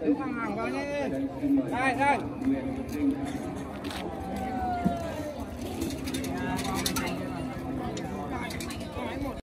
Đứng hàng hàng vào nhé. Đây, đây.